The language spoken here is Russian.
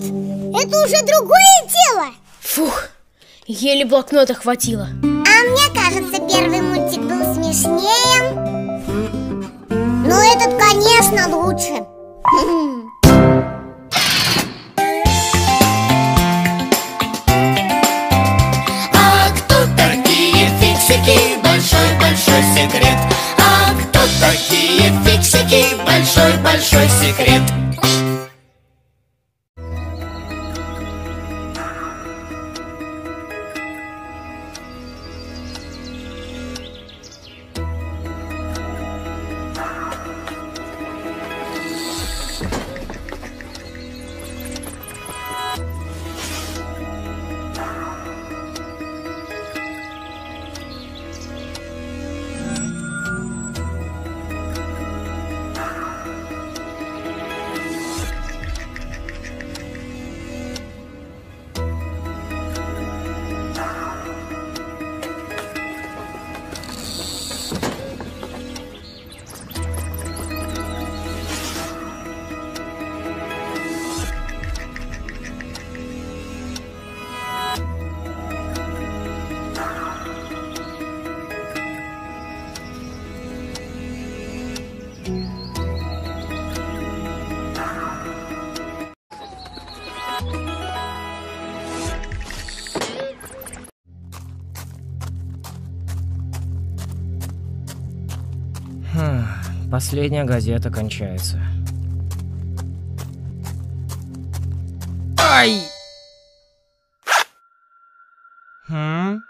Это уже другое дело. Фух, еле блокнота хватило. А мне кажется, первый мультик был смешнее. Но этот, конечно, лучше. А кто такие фиксики? Большой-большой секрет. А кто такие фиксики? Большой-большой секрет Последняя газета кончается. Ай! Хм?